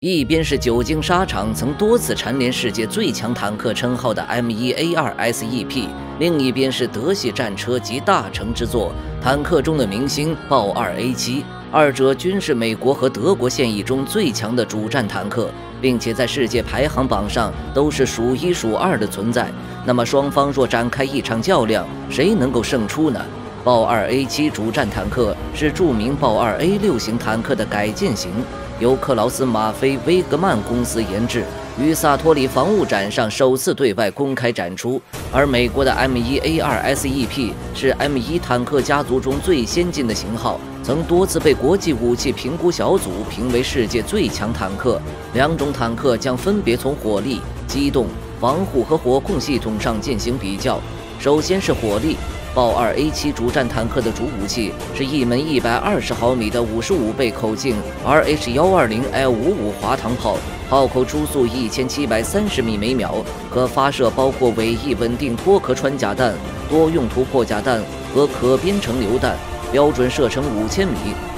一边是久经沙场、曾多次蝉联世界最强坦克称号的 M1A2SEP，另一边是德系战车及大成之作坦克中的明星豹 2A7。二者均是美国和德国现役中最强的主战坦克，并且在世界排行榜上都是数一数二的存在。那么双方若展开一场较量，谁能够胜出呢？豹 2A7 主战坦克是著名豹 2A6 型坦克的改进型。由克劳斯·马菲·威格曼公司研制，于萨托里防务展上首次对外公开展出。而美国的 M1A2SEP 是 M1 坦克家族中最先进的型号，曾多次被国际武器评估小组评为世界最强坦克。两种坦克将分别从火力、机动、防护和火控系统上进行比较。首先是火力。豹 2A7 主战坦克的主武器是一门120毫米的55倍口径 RH120L55 滑膛炮，炮口初速1730米每秒，可发射包括尾翼稳定脱壳穿甲弹、多用途破甲弹和可编程榴弹，标准射程5千米。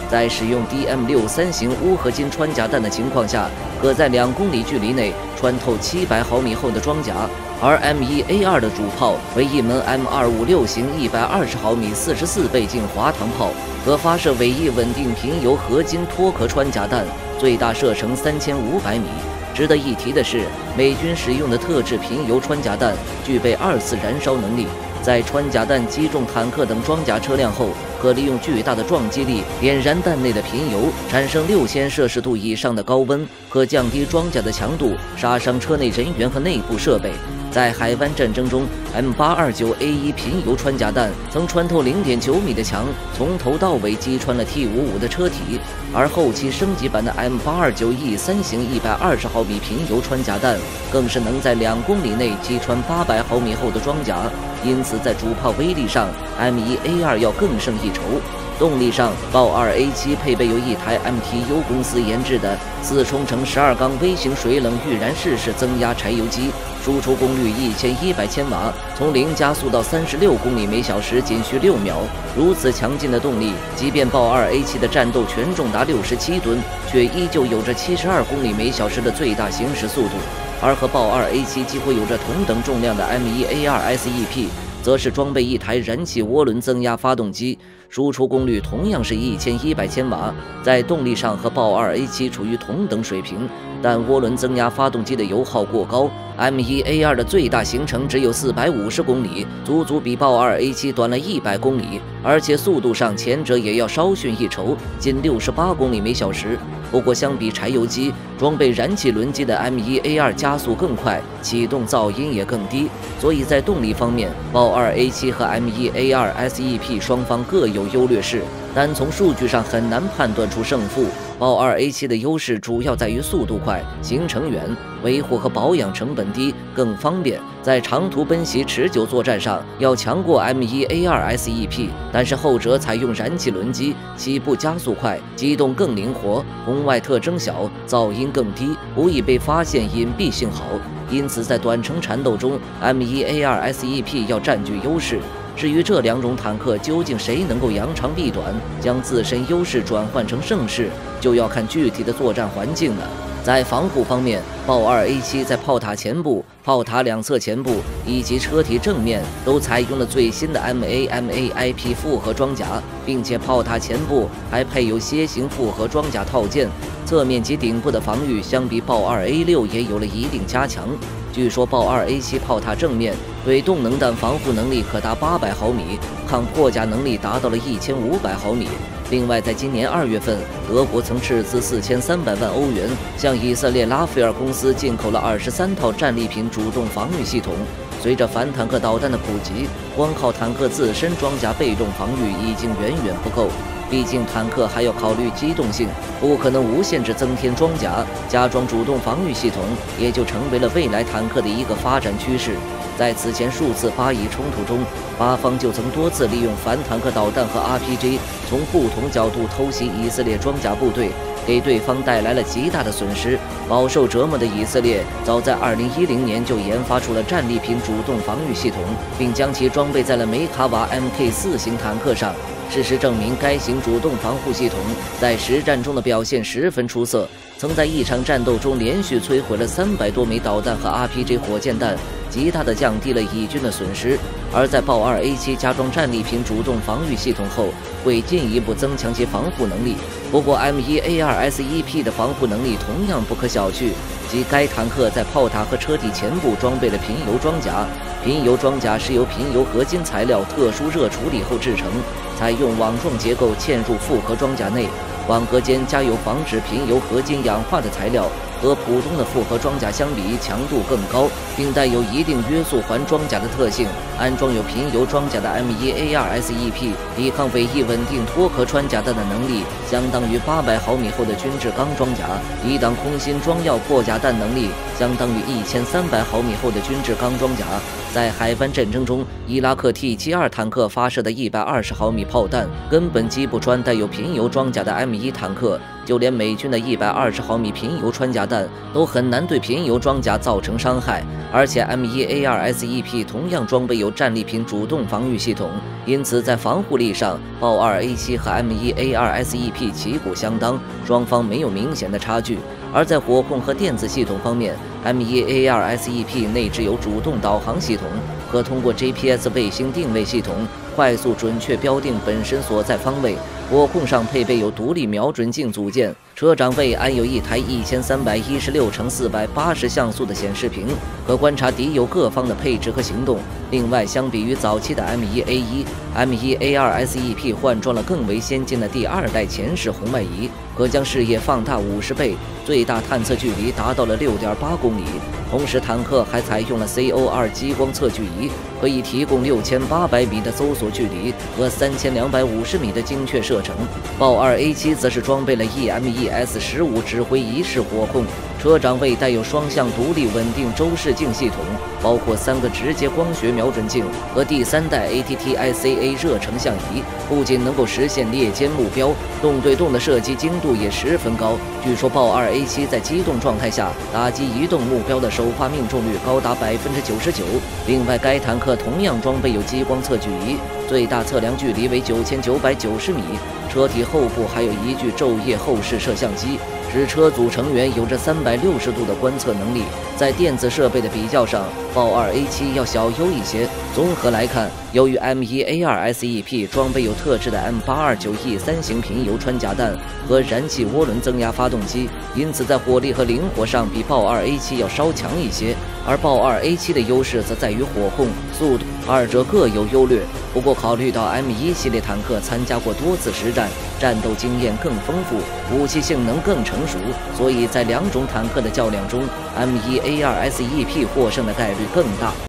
在使用 DM63 型钨合金穿甲弹的情况下，可在两公里距离内穿透700毫米厚的装甲。而 M1A2 的主炮为一门 M256 型120毫米44倍镜滑膛炮，可发射尾翼稳定平油合金脱壳穿甲弹，最大射程3500米。值得一提的是，美军使用的特制平油穿甲弹具备二次燃烧能力。在穿甲弹击中坦克等装甲车辆后，可利用巨大的撞击力点燃弹内的贫油，产生六千摄氏度以上的高温，可降低装甲的强度，杀伤车内人员和内部设备。在海湾战争中，M829A1 贫油穿甲弹曾穿透0.9米的墙，从头到尾击穿了 T55 的车体。而后期升级版的 M829E 三型120毫米贫油穿甲弹，更是能在两公里内击穿800毫米厚的装甲。因此，在主炮威力上，M1A2 要更胜一筹。动力上，豹 2A7 配备有一台 MTU 公司研制的四冲程十二缸微型水冷预燃式式增压柴油机，输出功率一千一百千瓦，从零加速到三十六公里每小时仅需六秒。如此强劲的动力，即便豹 2A7 的战斗权重达六十七吨，却依旧有着七十二公里每小时的最大行驶速度。而和豹 2A7 几乎有着同等重量的 M1A2SEP。则是装备一台燃气涡轮增压发动机，输出功率同样是一千一百千瓦，在动力上和豹 2A7 处于同等水平，但涡轮增压发动机的油耗过高，M1A2 的最大行程只有四百五十公里，足足比豹 2A7 短了一百公里，而且速度上前者也要稍逊一筹，仅六十八公里每小时。不过，相比柴油机，装备燃气轮机的 M1A2 加速更快，启动噪音也更低，所以在动力方面，豹 2A7 和 M1A2SEP 双方各有优劣势。单从数据上很难判断出胜负。豹 2A7 的优势主要在于速度快、行程远、维护和保养成本低、更方便，在长途奔袭、持久作战上要强过 M1A2SEP。但是后者采用燃气轮机，起步加速快，机动更灵活，红外特征小，噪音更低，不易被发现，隐蔽性好。因此，在短程缠斗中，M1A2SEP 要占据优势。至于这两种坦克究竟谁能够扬长避短，将自身优势转换成胜势，就要看具体的作战环境了。在防护方面，豹 2A7 在炮塔前部、炮塔两侧前部以及车体正面都采用了最新的 MAMAIP 复合装甲，并且炮塔前部还配有楔形复合装甲套件，侧面及顶部的防御相比豹 2A6 也有了一定加强。据说豹 2A7 炮塔正面对动能弹防护能力可达800毫米，抗破甲能力达到了1500毫米。另外，在今年二月份，德国曾斥资四千三百万欧元向以色列拉斐尔公司进口了二十三套战利品主动防御系统。随着反坦克导弹的普及，光靠坦克自身装甲被动防御已经远远不够。毕竟坦克还要考虑机动性，不可能无限制增添装甲，加装主动防御系统，也就成为了未来坦克的一个发展趋势。在此前数次巴以冲突中，巴方就曾多次利用反坦克导弹和 RPG，从不同角度偷袭以色列装甲部队，给对方带来了极大的损失。饱受折磨的以色列，早在2010年就研发出了战利品主动防御系统，并将其装备在了梅卡瓦 Mk4 型坦克上。事实证明，该型主动防护系统在实战中的表现十分出色，曾在一场战斗中连续摧毁了三百多枚导弹和 RPG 火箭弹，极大的降低了敌军的损失。而在豹二 A7 加装战利品主动防御系统后，会进一步增强其防护能力。不过，M1A2 SEP 的防护能力同样不可小觑，即该坦克在炮塔和车体前部装备的贫铀装甲。贫铀装甲是由贫铀合金材料特殊热处理后制成，采用网状结构嵌入复合装甲内，网格间加有防止贫铀合金氧化的材料。和普通的复合装甲相比，强度更高，并带有一定约束环装甲的特性。安装有贫铀装甲的 M1A2 SEP，抵抗尾翼稳定脱壳穿甲弹的能力相当于800毫米厚的军制钢装甲；抵挡空心装药破甲弹能力相当于1300毫米厚的军制钢装甲。在海湾战争中，伊拉克 T72 坦克发射的120毫米炮弹根本击不穿带有贫铀装甲的 M1 坦克。就连美军的一百二十毫米贫铀穿甲弹都很难对贫铀装甲造成伤害，而且 M1A2 SEP 同样装备有战利品主动防御系统，因此在防护力上，豹二 A7 和 M1A2 SEP 旗鼓相当，双方没有明显的差距。而在火控和电子系统方面，M1A2 SEP 内置有主动导航系统，可通过 GPS 卫星定位系统快速准确标定本身所在方位。火控上配备有独立瞄准镜组件，车长位安有一台一千三百一十六乘四百八十像素的显示屏，可观察敌友各方的配置和行动。另外，相比于早期的 M1A1、M1A2 SEP 换装了更为先进的第二代前视红外仪，可将视野放大五十倍，最大探测距离达到了六点八公里。同时，坦克还采用了 CO2 激光测距仪，可以提供六千八百米的搜索距离和三千两百五十米的精确射程。豹二 A7 则是装备了 EMES 十五指挥仪式火控。车长位带有双向独立稳定周视镜系统，包括三个直接光学瞄准镜和第三代 ATTICA 热成像仪，不仅能够实现猎歼目标，动对动的射击精度也十分高。据说豹二 A7 在机动状态下打击移动目标的首发命中率高达百分之九十九。另外，该坦克同样装备有激光测距仪，最大测量距离为九千九百九十米。车体后部还有一具昼夜后视摄像机。使车组成员有着三百六十度的观测能力，在电子设备的比较上，豹二 A7 要小优一些。综合来看，由于 M1A2 SEP 装备有特制的 M829E 三型贫铀穿甲弹和燃气涡轮增压发动机，因此在火力和灵活上比豹二 A7 要稍强一些。而豹二 A7 的优势则在于火控、速度，二者各有优劣。不过，考虑到 M1 系列坦克参加过多次实战，战斗经验更丰富，武器性能更成成熟，所以在两种坦克的较量中，M1A2 SEP 获胜的概率更大。